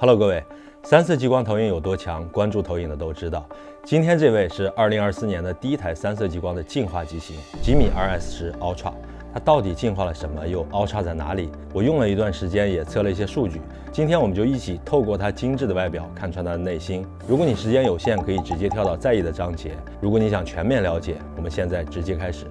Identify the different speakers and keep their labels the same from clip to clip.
Speaker 1: Hello，各位，三色激光投影有多强？关注投影的都知道。今天这位是2024年的第一台三色激光的进化机型吉米 RS10 Ultra，它到底进化了什么？又 Ultra 在哪里？我用了一段时间，也测了一些数据。今天我们就一起透过它精致的外表，看穿它的内心。如果你时间有限，可以直接跳到在意的章节；如果你想全面了解，我们现在直接开始。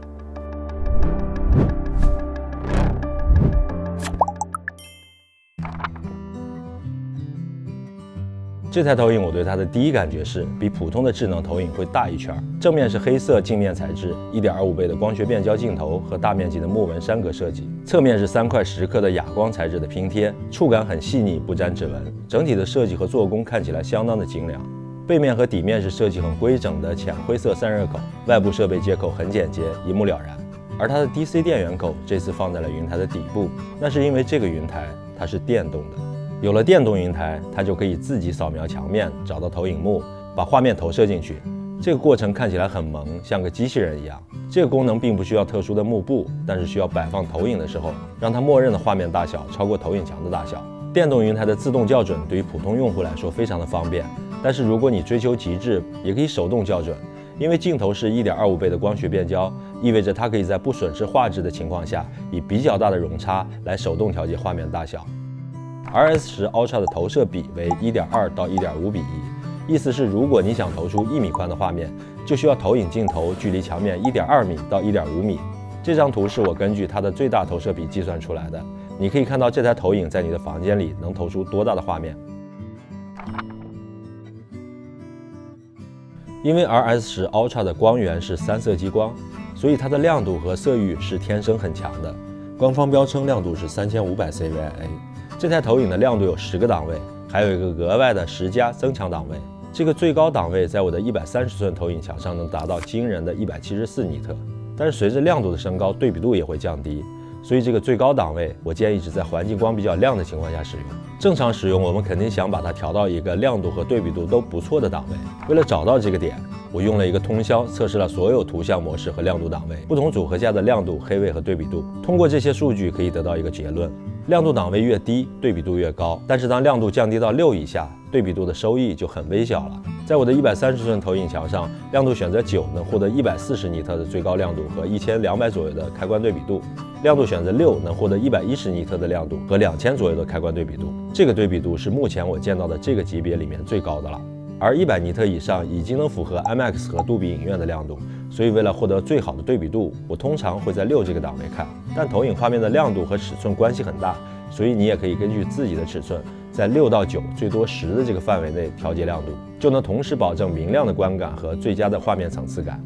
Speaker 1: 这台投影，我对它的第一感觉是比普通的智能投影会大一圈。正面是黑色镜面材质，1.25倍的光学变焦镜头和大面积的木纹山格设计。侧面是三块十克的哑光材质的拼贴，触感很细腻，不沾指纹。整体的设计和做工看起来相当的精良。背面和底面是设计很规整的浅灰色散热口，外部设备接口很简洁，一目了然。而它的 DC 电源口这次放在了云台的底部，那是因为这个云台它是电动的。有了电动云台，它就可以自己扫描墙面，找到投影幕，把画面投射进去。这个过程看起来很萌，像个机器人一样。这个功能并不需要特殊的幕布，但是需要摆放投影的时候，让它默认的画面大小超过投影墙的大小。电动云台的自动校准对于普通用户来说非常的方便，但是如果你追求极致，也可以手动校准。因为镜头是一点二五倍的光学变焦，意味着它可以在不损失画质的情况下，以比较大的容差来手动调节画面大小。RS10 Ultra 的投射比为1.2到1.5比1，意思是如果你想投出一米宽的画面，就需要投影镜头距离墙面1.2米到1.5米。这张图是我根据它的最大投射比计算出来的。你可以看到这台投影在你的房间里能投出多大的画面。因为 RS10 Ultra 的光源是三色激光，所以它的亮度和色域是天生很强的。官方标称亮度是3500 CVIA。这台投影的亮度有十个档位，还有一个额外的十加增强档位。这个最高档位在我的一百三十寸投影墙上能达到惊人的一百七十四尼特，但是随着亮度的升高，对比度也会降低。所以这个最高档位，我建议是在环境光比较亮的情况下使用。正常使用，我们肯定想把它调到一个亮度和对比度都不错的档位。为了找到这个点，我用了一个通宵测试了所有图像模式和亮度档位，不同组合下的亮度、黑位和对比度。通过这些数据，可以得到一个结论。亮度档位越低，对比度越高。但是当亮度降低到六以下，对比度的收益就很微小了。在我的一百三十寸投影墙上，亮度选择九能获得一百四十尼特的最高亮度和一千两百左右的开关对比度；亮度选择六能获得一百一十尼特的亮度和两千左右的开关对比度。这个对比度是目前我见到的这个级别里面最高的了。而一百尼特以上已经能符合 IMAX 和杜比影院的亮度。所以，为了获得最好的对比度，我通常会在六这个档位看。但投影画面的亮度和尺寸关系很大，所以你也可以根据自己的尺寸，在六到九，最多十的这个范围内调节亮度，就能同时保证明亮的观感和最佳的画面层次感。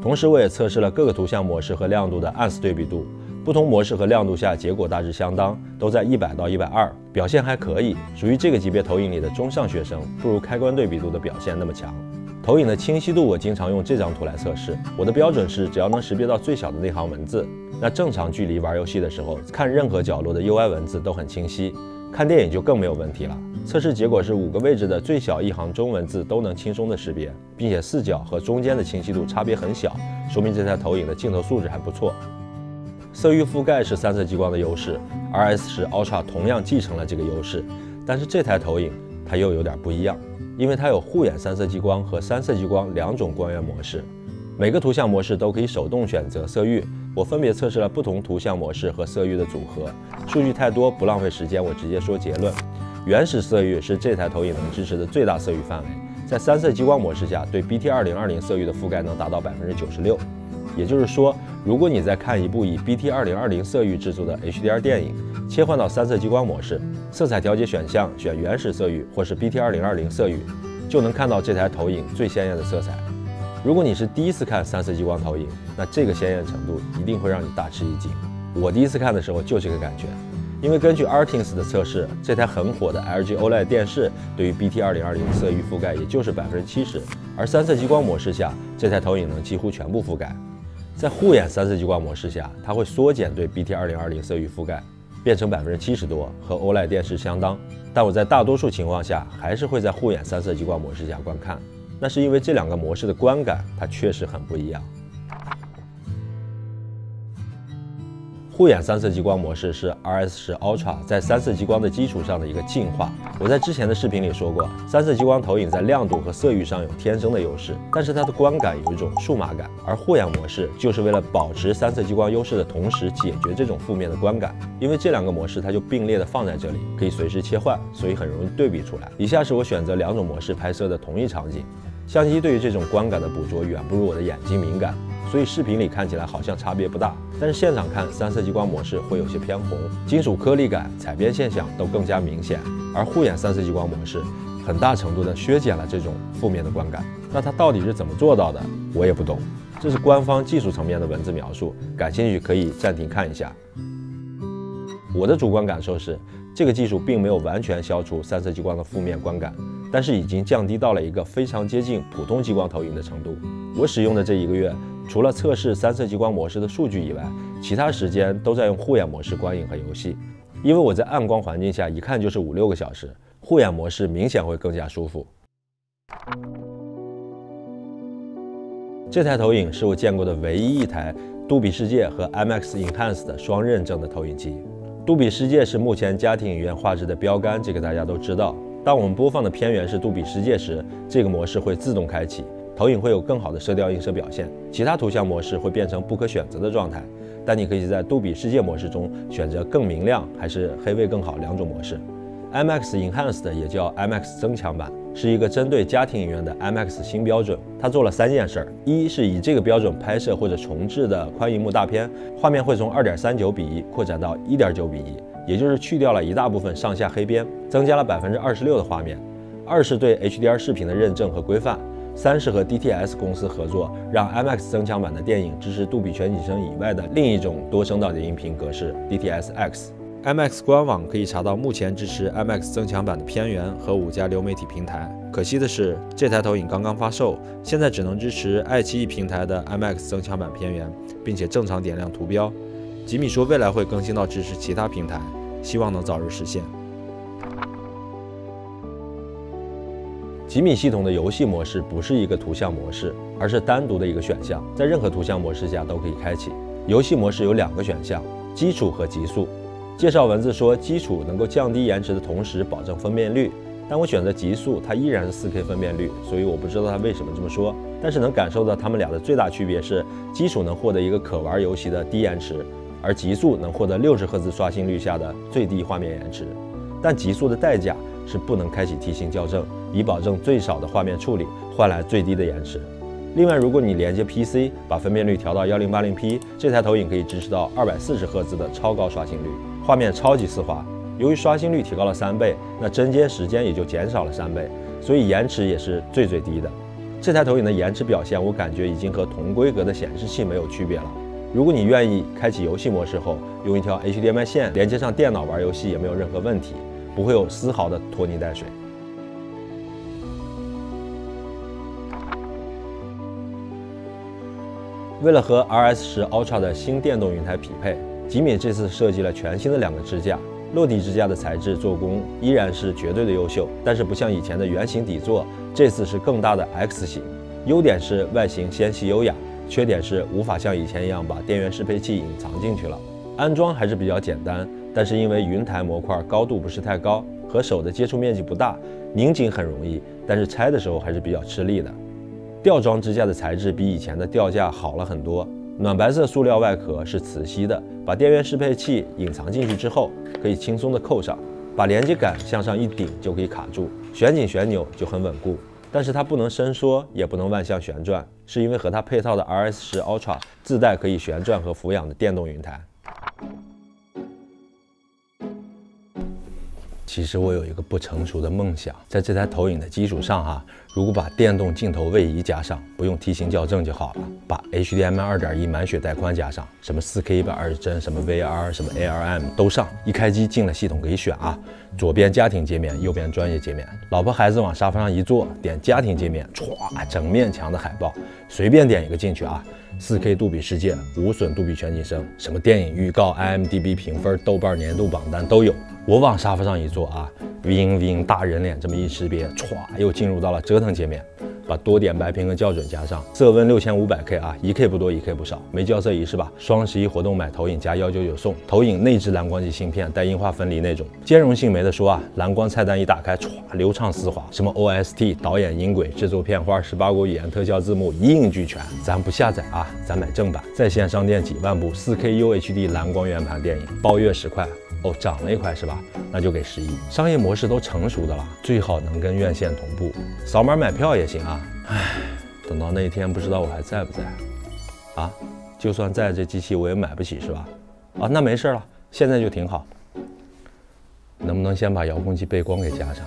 Speaker 1: 同时，我也测试了各个图像模式和亮度的暗色对比度，不同模式和亮度下结果大致相当，都在一百到一百二，表现还可以，属于这个级别投影里的中上学生，不如开关对比度的表现那么强。投影的清晰度，我经常用这张图来测试。我的标准是，只要能识别到最小的那行文字，那正常距离玩游戏的时候，看任何角落的 UI 文字都很清晰。看电影就更没有问题了。测试结果是，五个位置的最小一行中文字都能轻松的识别，并且四角和中间的清晰度差别很小，说明这台投影的镜头素质还不错。色域覆盖是三色激光的优势，RS10 Ultra 同样继承了这个优势，但是这台投影它又有点不一样。因为它有护眼三色激光和三色激光两种光源模式，每个图像模式都可以手动选择色域。我分别测试了不同图像模式和色域的组合，数据太多不浪费时间，我直接说结论：原始色域是这台投影能支持的最大色域范围，在三色激光模式下，对 BT 二零二零色域的覆盖能达到百分之九十六。也就是说，如果你在看一部以 BT 二零二零色域制作的 HDR 电影，切换到三色激光模式，色彩调节选项选原始色域或是 BT 二零二零色域，就能看到这台投影最鲜艳的色彩。如果你是第一次看三色激光投影，那这个鲜艳程度一定会让你大吃一惊。我第一次看的时候就这个感觉，因为根据 Artings 的测试，这台很火的 LG OLED 电视对于 BT 二零二零色域覆盖也就是百分之七十，而三色激光模式下，这台投影能几乎全部覆盖。在护眼三色激光模式下，它会缩减对 BT 二零二零色域覆盖，变成百分之七十多，和 OLED 电视相当。但我在大多数情况下还是会在护眼三色激光模式下观看，那是因为这两个模式的观感它确实很不一样。护眼三色激光模式是 RS 十 Ultra 在三色激光的基础上的一个进化。我在之前的视频里说过，三色激光投影在亮度和色域上有天生的优势，但是它的观感有一种数码感。而护眼模式就是为了保持三色激光优势的同时，解决这种负面的观感。因为这两个模式它就并列的放在这里，可以随时切换，所以很容易对比出来。以下是我选择两种模式拍摄的同一场景，相机对于这种观感的捕捉远不如我的眼睛敏感。所以视频里看起来好像差别不大，但是现场看三色激光模式会有些偏红，金属颗粒感、彩边现象都更加明显。而护眼三色激光模式很大程度的削减了这种负面的观感。那它到底是怎么做到的？我也不懂。这是官方技术层面的文字描述，感兴趣可以暂停看一下。我的主观感受是，这个技术并没有完全消除三色激光的负面观感，但是已经降低到了一个非常接近普通激光投影的程度。我使用的这一个月。除了测试三色激光模式的数据以外，其他时间都在用护眼模式观影和游戏。因为我在暗光环境下一看就是五六个小时，护眼模式明显会更加舒服。这台投影是我见过的唯一一台杜比世界和 IMAX Enhanced 双认证的投影机。杜比世界是目前家庭影院画质的标杆，这个大家都知道。当我们播放的片源是杜比世界时，这个模式会自动开启。投影会有更好的色调映射表现，其他图像模式会变成不可选择的状态。但你可以在杜比世界模式中选择更明亮还是黑位更好两种模式。IMAX Enhanced 也叫 IMAX 增强版，是一个针对家庭影院的 IMAX 新标准。它做了三件事儿：一是以这个标准拍摄或者重制的宽银幕大片，画面会从2.39比1扩展到1.9比1，也就是去掉了一大部分上下黑边，增加了百分之二十六的画面。二是对 HDR 视频的认证和规范。三是和 DTS 公司合作，让 IMAX 增强版的电影支持杜比全景声以外的另一种多声道的音频格式 DTS-X。IMAX 官网可以查到目前支持 IMAX 增强版的片源和五家流媒体平台。可惜的是，这台投影刚刚发售，现在只能支持爱奇艺平台的 IMAX 增强版片源，并且正常点亮图标。吉米说未来会更新到支持其他平台，希望能早日实现。吉米系统的游戏模式不是一个图像模式，而是单独的一个选项，在任何图像模式下都可以开启。游戏模式有两个选项：基础和极速。介绍文字说，基础能够降低延迟的同时保证分辨率，但我选择极速，它依然是 4K 分辨率，所以我不知道它为什么这么说。但是能感受到它们俩的最大区别是，基础能获得一个可玩游戏的低延迟，而极速能获得60赫兹刷新率下的最低画面延迟。但极速的代价是不能开启梯形校正。以保证最少的画面处理，换来最低的延迟。另外，如果你连接 PC，把分辨率调到 1080P，这台投影可以支持到240赫兹的超高刷新率，画面超级丝滑。由于刷新率提高了三倍，那帧接时间也就减少了三倍，所以延迟也是最最低的。这台投影的延迟表现，我感觉已经和同规格的显示器没有区别了。如果你愿意开启游戏模式后，用一条 HDMI 线连接上电脑玩游戏也没有任何问题，不会有丝毫的拖泥带水。为了和 RS 十 Ultra 的新电动云台匹配，吉米这次设计了全新的两个支架。落地支架的材质做工依然是绝对的优秀，但是不像以前的圆形底座，这次是更大的 X 型。优点是外形纤细优雅，缺点是无法像以前一样把电源适配器隐藏进去了。安装还是比较简单，但是因为云台模块高度不是太高，和手的接触面积不大，拧紧很容易，但是拆的时候还是比较吃力的。吊装支架的材质比以前的吊架好了很多，暖白色塑料外壳是磁吸的，把电源适配器隐藏进去之后，可以轻松的扣上，把连接杆向上一顶就可以卡住，旋紧旋钮就很稳固。但是它不能伸缩，也不能万向旋转，是因为和它配套的 RS 十 Ultra 自带可以旋转和俯仰的电动云台。其实我有一个不成熟的梦想，在这台投影的基础上，哈，如果把电动镜头位移加上，不用梯形校正就好了。把 HDMI 2.1满血带宽加上，什么 4K 120帧，什么 VR，什么 ARM 都上。一开机进了系统可以选啊，左边家庭界面，右边专业界面。老婆孩子往沙发上一坐，点家庭界面，歘，整面墙的海报，随便点一个进去啊。4K 杜比世界，无损杜比全景声，什么电影预告、IMDB 评分、豆瓣年度榜单都有。我往沙发上一坐啊，Win Win 大人脸这么一识别，歘，又进入到了折腾界面。把多点白平衡校准加上，色温六千五百 K 啊，一 K 不多，一 K 不少，没校色仪是吧？双十一活动买投影加幺九九送，投影内置蓝光机芯片，带硬化分离那种，兼容性没得说啊，蓝光菜单一打开，歘，流畅丝滑，什么 OST、导演音轨、制作片花、十八国语言特效字幕一应俱全。咱不下载啊，咱买正版，在线商店几万部四 K UHD 蓝光圆盘电影，包月十块。哦，涨了一块是吧？那就给十一。商业模式都成熟的了，最好能跟院线同步，扫码买票也行啊。唉，等到那一天，不知道我还在不在？啊，就算在这机器我也买不起是吧？啊，那没事了，现在就挺好。能不能先把遥控器背光给加上？